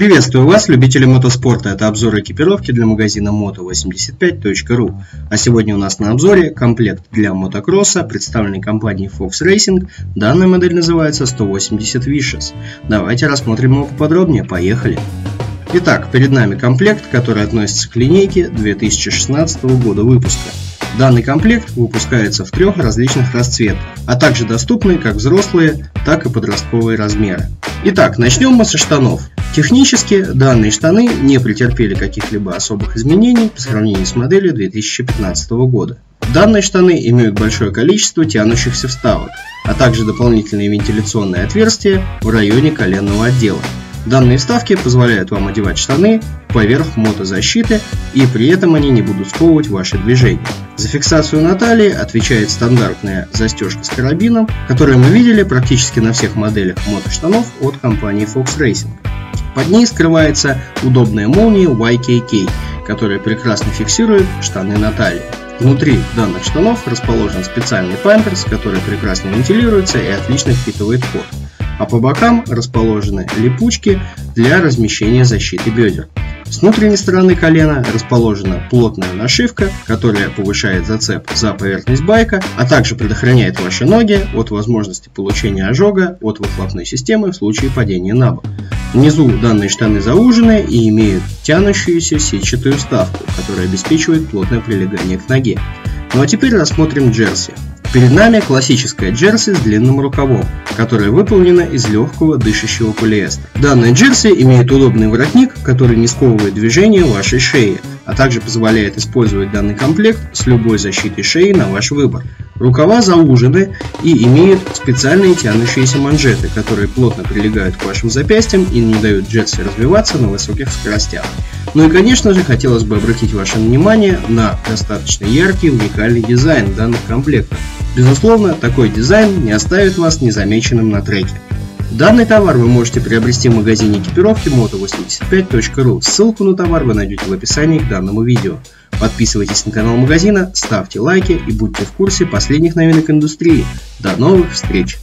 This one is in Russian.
Приветствую вас, любители мотоспорта. Это обзор экипировки для магазина moto85.ru. А сегодня у нас на обзоре комплект для мотокросса, представленный компанией Fox Racing. Данная модель называется 180 Vicious. Давайте рассмотрим его поподробнее. Поехали! Итак, перед нами комплект, который относится к линейке 2016 года выпуска. Данный комплект выпускается в трех различных расцветках, а также доступны как взрослые, так и подростковые размеры. Итак, начнем мы со штанов. Технически данные штаны не претерпели каких-либо особых изменений по сравнению с моделью 2015 года. Данные штаны имеют большое количество тянущихся вставок, а также дополнительные вентиляционные отверстия в районе коленного отдела. Данные вставки позволяют вам одевать штаны поверх мотозащиты и при этом они не будут сковывать ваши движения. За фиксацию на талии отвечает стандартная застежка с карабином, которую мы видели практически на всех моделях мотоштанов от компании Fox Racing. Под ней скрывается удобная молния YKK, которая прекрасно фиксирует штаны на талии. Внутри данных штанов расположен специальный памперс, который прекрасно вентилируется и отлично впитывает пот а по бокам расположены липучки для размещения защиты бедер. С внутренней стороны колена расположена плотная нашивка, которая повышает зацеп за поверхность байка, а также предохраняет ваши ноги от возможности получения ожога от выхлопной системы в случае падения на бок. Внизу данные штаны заужены и имеют тянущуюся сетчатую вставку, которая обеспечивает плотное прилегание к ноге. Ну а теперь рассмотрим джерси. Перед нами классическая джерси с длинным рукавом, которая выполнена из легкого дышащего полиэстера. Данная джерси имеет удобный воротник, который не сковывает движение вашей шеи, а также позволяет использовать данный комплект с любой защитой шеи на ваш выбор. Рукава заужены и имеют специальные тянущиеся манжеты, которые плотно прилегают к вашим запястьям и не дают джерси развиваться на высоких скоростях. Ну и конечно же хотелось бы обратить ваше внимание на достаточно яркий уникальный дизайн данных комплектов. Безусловно, такой дизайн не оставит вас незамеченным на треке. Данный товар вы можете приобрести в магазине экипировки moto85.ru. Ссылку на товар вы найдете в описании к данному видео. Подписывайтесь на канал магазина, ставьте лайки и будьте в курсе последних новинок индустрии. До новых встреч!